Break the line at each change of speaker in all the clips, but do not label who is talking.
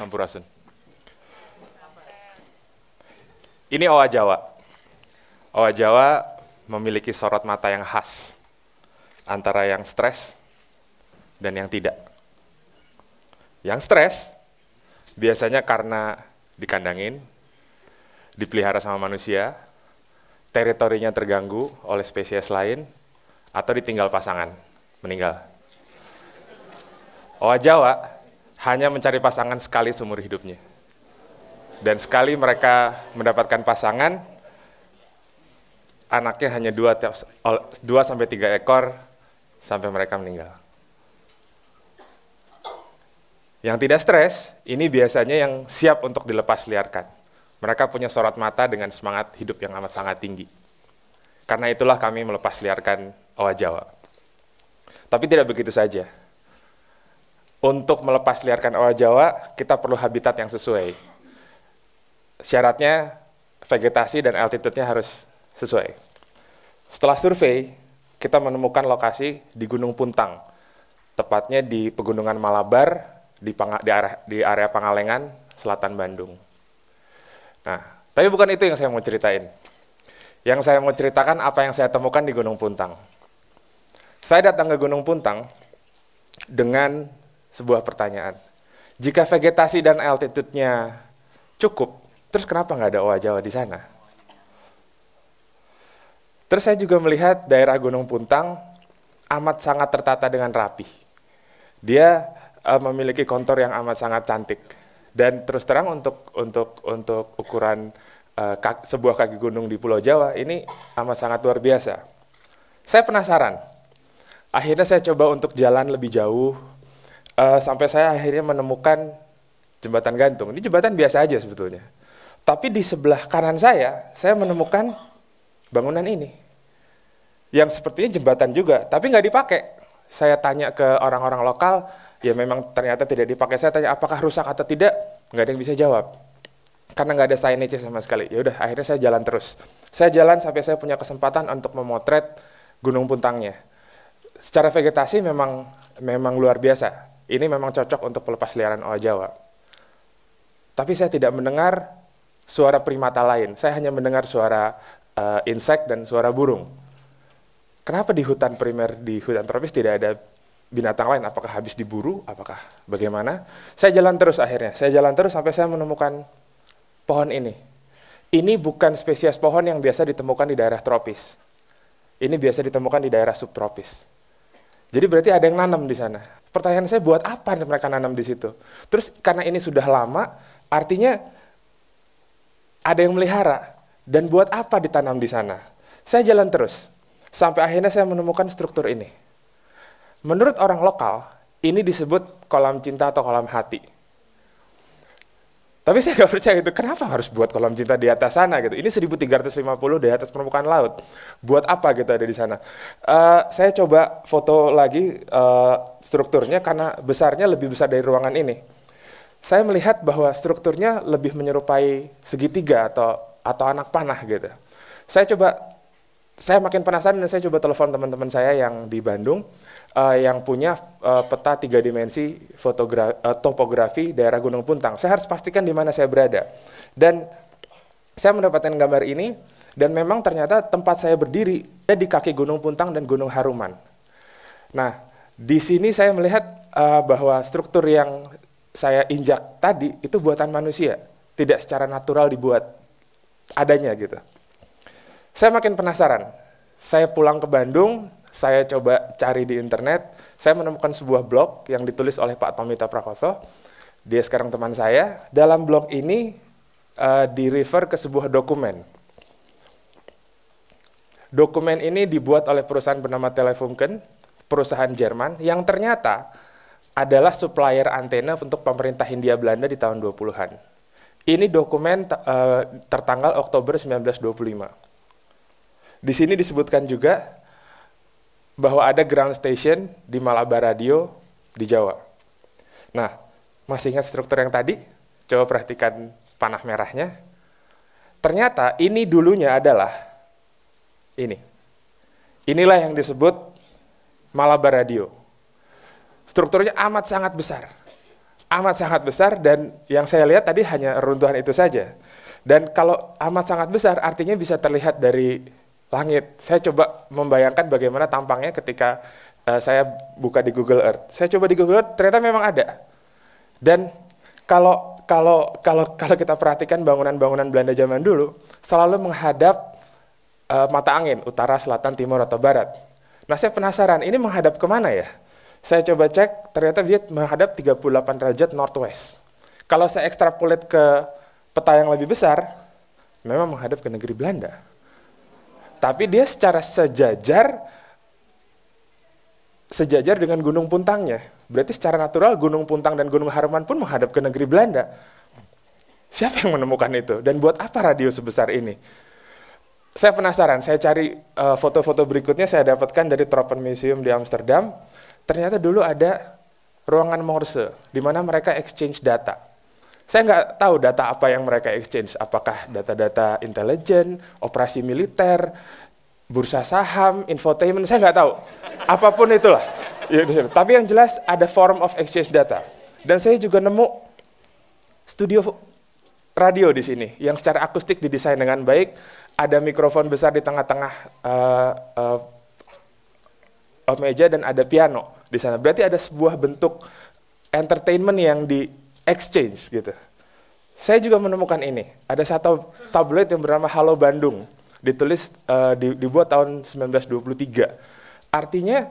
Sampurasun. Ini owa Jawa. Owa Jawa memiliki sorot mata yang khas antara yang stres dan yang tidak. Yang stres biasanya karena dikandangin, dipelihara sama manusia, teritorinya terganggu oleh spesies lain, atau ditinggal pasangan, meninggal. Owa Jawa hanya mencari pasangan sekali seumur hidupnya. Dan sekali mereka mendapatkan pasangan, anaknya hanya dua, sampai tiga ekor sampai mereka meninggal. Yang tidak stres, ini biasanya yang siap untuk dilepas liarkan. Mereka punya sorot mata dengan semangat hidup yang amat sangat tinggi. Karena itulah kami melepas liarkan owa Jawa. Tapi tidak begitu saja. Untuk melepas liarkan owa Jawa, kita perlu habitat yang sesuai syaratnya vegetasi dan altitude-nya harus sesuai. Setelah survei, kita menemukan lokasi di Gunung Puntang, tepatnya di Pegunungan Malabar, di, area Pangalengan, selatan Bandung. Nah, tapi bukan itu yang saya mau ceritain. Yang saya mau ceritakan apa yang saya temukan di Gunung Puntang. Saya datang ke Gunung Puntang dengan sebuah pertanyaan. Jika vegetasi dan altitude-nya cukup, Terus kenapa nggak ada owa Jawa di sana? Terus saya juga melihat daerah Gunung Puntang amat sangat tertata dengan rapi. Dia uh, memiliki kontur yang amat sangat cantik. Dan terus terang untuk untuk untuk ukuran uh, kaki, sebuah kaki gunung di Pulau Jawa ini amat sangat luar biasa. Saya penasaran. Akhirnya saya coba untuk jalan lebih jauh uh, sampai saya akhirnya menemukan jembatan gantung. Ini jembatan biasa aja sebetulnya. Tapi di sebelah kanan saya, saya menemukan bangunan ini. Yang sepertinya jembatan juga, tapi nggak dipakai. Saya tanya ke orang-orang lokal, ya memang ternyata tidak dipakai. Saya tanya apakah rusak atau tidak, nggak ada yang bisa jawab. Karena nggak ada signage sama sekali. Ya udah, akhirnya saya jalan terus. Saya jalan sampai saya punya kesempatan untuk memotret Gunung Puntangnya. Secara vegetasi memang memang luar biasa. Ini memang cocok untuk pelepas liaran owa Jawa. Tapi saya tidak mendengar suara primata lain. Saya hanya mendengar suara uh, insek dan suara burung. Kenapa di hutan primer, di hutan tropis tidak ada binatang lain? Apakah habis diburu? Apakah bagaimana? Saya jalan terus akhirnya. Saya jalan terus sampai saya menemukan pohon ini. Ini bukan spesies pohon yang biasa ditemukan di daerah tropis. Ini biasa ditemukan di daerah subtropis. Jadi berarti ada yang nanam di sana. Pertanyaan saya buat apa mereka nanam di situ? Terus karena ini sudah lama, artinya ada yang melihara. Dan buat apa ditanam di sana? Saya jalan terus. Sampai akhirnya saya menemukan struktur ini. Menurut orang lokal, ini disebut kolam cinta atau kolam hati. Tapi saya nggak percaya itu. Kenapa harus buat kolam cinta di atas sana gitu? Ini 1350 di atas permukaan laut. Buat apa gitu ada di sana? Uh, saya coba foto lagi uh, strukturnya karena besarnya lebih besar dari ruangan ini saya melihat bahwa strukturnya lebih menyerupai segitiga atau atau anak panah gitu. Saya coba saya makin penasaran dan saya coba telepon teman-teman saya yang di Bandung uh, yang punya uh, peta tiga dimensi fotografi, uh, topografi daerah Gunung Puntang. Saya harus pastikan di mana saya berada. Dan saya mendapatkan gambar ini dan memang ternyata tempat saya berdiri di kaki Gunung Puntang dan Gunung Haruman. Nah, di sini saya melihat uh, bahwa struktur yang saya injak tadi itu buatan manusia, tidak secara natural dibuat adanya gitu. Saya makin penasaran. Saya pulang ke Bandung, saya coba cari di internet, saya menemukan sebuah blog yang ditulis oleh Pak Tomita Prakoso. Dia sekarang teman saya. Dalam blog ini uh, di-refer ke sebuah dokumen. Dokumen ini dibuat oleh perusahaan bernama Telefunken, perusahaan Jerman, yang ternyata adalah supplier antena untuk pemerintah Hindia Belanda di tahun 20-an. Ini dokumen uh, tertanggal Oktober 1925. Di sini disebutkan juga bahwa ada ground station di Malabar Radio di Jawa. Nah, masih ingat struktur yang tadi? Coba perhatikan panah merahnya. Ternyata ini dulunya adalah Ini. Inilah yang disebut Malabar Radio. Strukturnya amat sangat besar. Amat sangat besar dan yang saya lihat tadi hanya runtuhan itu saja. Dan kalau amat sangat besar artinya bisa terlihat dari langit. Saya coba membayangkan bagaimana tampangnya ketika uh, saya buka di Google Earth. Saya coba di Google Earth ternyata memang ada. Dan kalau kalau kalau kalau kita perhatikan bangunan-bangunan Belanda zaman dulu selalu menghadap uh, mata angin utara, selatan, timur atau barat. Nah saya penasaran ini menghadap ke mana ya? Saya coba cek ternyata dia menghadap 38 derajat northwest. Kalau saya ekstrapolat ke peta yang lebih besar, memang menghadap ke negeri Belanda. Tapi dia secara sejajar sejajar dengan Gunung Puntangnya. Berarti secara natural Gunung Puntang dan Gunung Harman pun menghadap ke negeri Belanda. Siapa yang menemukan itu? Dan buat apa radio sebesar ini? Saya penasaran, saya cari eh, foto-foto uh, berikutnya saya dapatkan dari Tropen Museum di Amsterdam. Ternyata dulu ada ruangan Morse, di mana mereka exchange data. Saya nggak tahu data apa yang mereka exchange, apakah data-data intelijen, operasi militer, bursa saham, infotainment, saya nggak tahu. Apa pun itulah. Ya, tapi yang jelas ada form of exchange data. Dan saya juga nemu studio radio di sini yang secara akustik didesain dengan baik, ada mikrofon besar di tengah-tengah uh, uh, meja dan ada piano di sana. Berarti ada sebuah bentuk entertainment yang di exchange gitu. Saya juga menemukan ini. Ada satu tabloid yang bernama Halo Bandung ditulis uh, dibuat tahun 1923. Artinya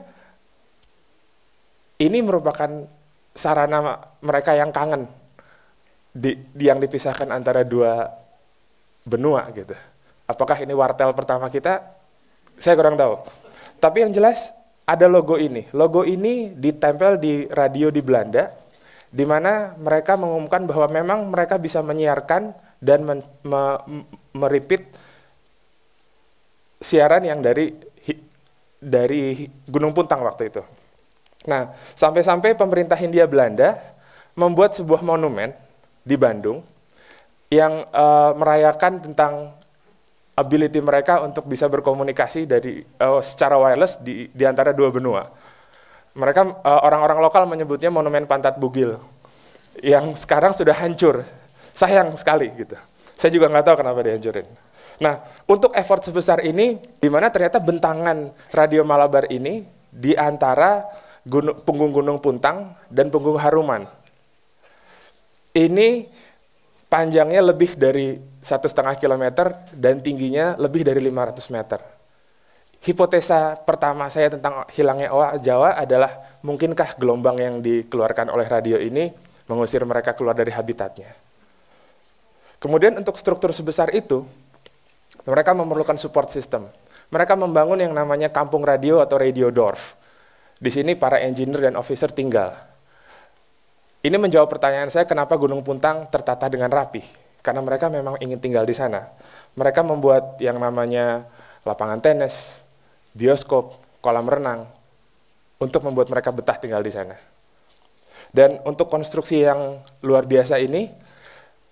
ini merupakan sarana mereka yang kangen di, yang dipisahkan antara dua benua gitu. Apakah ini wartel pertama kita? Saya kurang tahu. Tapi yang jelas ada logo ini. Logo ini ditempel di radio di Belanda, di mana mereka mengumumkan bahwa memang mereka bisa menyiarkan dan men, me, meripit siaran yang dari dari Gunung Puntang waktu itu. Nah, sampai-sampai pemerintah Hindia Belanda membuat sebuah monumen di Bandung yang uh, merayakan tentang ability mereka untuk bisa berkomunikasi dari uh, secara wireless di, di antara dua benua. Mereka uh, orang-orang lokal menyebutnya monumen Pantat Bugil yang sekarang sudah hancur. Sayang sekali gitu. Saya juga nggak tahu kenapa dihancurin. Nah, untuk effort sebesar ini, di mana ternyata bentangan Radio Malabar ini di antara gunung, punggung Gunung Puntang dan punggung Haruman. Ini panjangnya lebih dari satu setengah kilometer dan tingginya lebih dari 500 meter. Hipotesa pertama saya tentang hilangnya owa Jawa adalah mungkinkah gelombang yang dikeluarkan oleh radio ini mengusir mereka keluar dari habitatnya. Kemudian untuk struktur sebesar itu, mereka memerlukan support system. Mereka membangun yang namanya kampung radio atau radio dorf. Di sini para engineer dan officer tinggal. Ini menjawab pertanyaan saya kenapa Gunung Puntang tertata dengan rapi. Karena mereka memang ingin tinggal di sana. Mereka membuat yang namanya lapangan tenis, bioskop, kolam renang, untuk membuat mereka betah tinggal di sana. Dan untuk konstruksi yang luar biasa ini,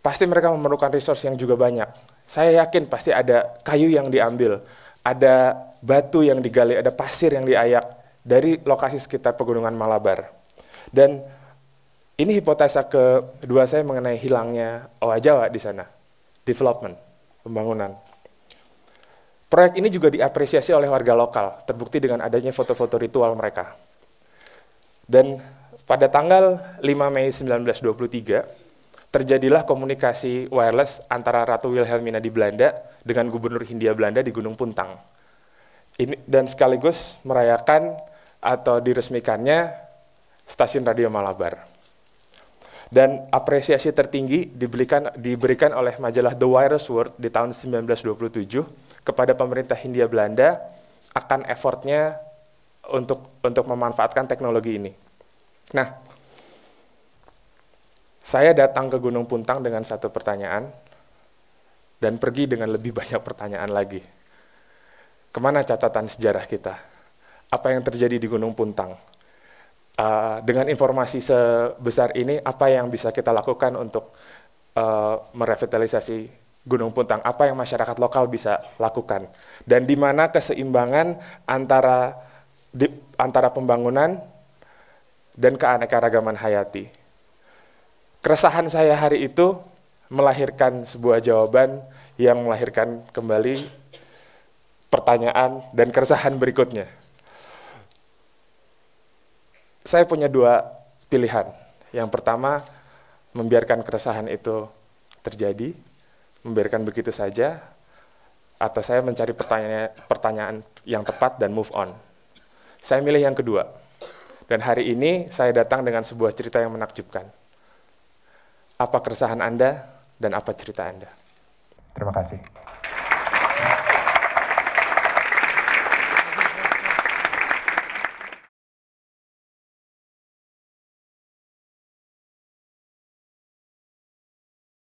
pasti mereka memerlukan resource yang juga banyak. Saya yakin pasti ada kayu yang diambil, ada batu yang digali, ada pasir yang diayak dari lokasi sekitar pegunungan Malabar. Dan ini hipotesa kedua saya mengenai hilangnya Owa Jawa di sana. Development, pembangunan. Proyek ini juga diapresiasi oleh warga lokal, terbukti dengan adanya foto-foto ritual mereka. Dan pada tanggal 5 Mei 1923, terjadilah komunikasi wireless antara Ratu Wilhelmina di Belanda dengan Gubernur Hindia Belanda di Gunung Puntang. Ini, dan sekaligus merayakan atau diresmikannya stasiun radio Malabar. Dan apresiasi tertinggi diberikan, diberikan oleh majalah The Wireless World di tahun 1927 kepada pemerintah Hindia Belanda akan effortnya untuk untuk memanfaatkan teknologi ini. Nah, saya datang ke Gunung Puntang dengan satu pertanyaan dan pergi dengan lebih banyak pertanyaan lagi. Ke mana catatan sejarah kita? Apa yang terjadi di Gunung Puntang? Uh, dengan informasi sebesar ini, apa yang bisa kita lakukan untuk uh, merevitalisasi Gunung Puntang, apa yang masyarakat lokal bisa lakukan, dan di mana keseimbangan antara di, antara pembangunan dan keanekaragaman hayati. Keresahan saya hari itu melahirkan sebuah jawaban yang melahirkan kembali pertanyaan dan keresahan berikutnya. Saya punya dua pilihan. Yang pertama, membiarkan keresahan itu terjadi, membiarkan begitu saja, atau saya mencari pertanyaan, pertanyaan yang tepat dan move on. Saya milih yang kedua. Dan hari ini saya datang dengan sebuah cerita yang menakjubkan. Apa keresahan Anda dan apa cerita Anda? Terima kasih.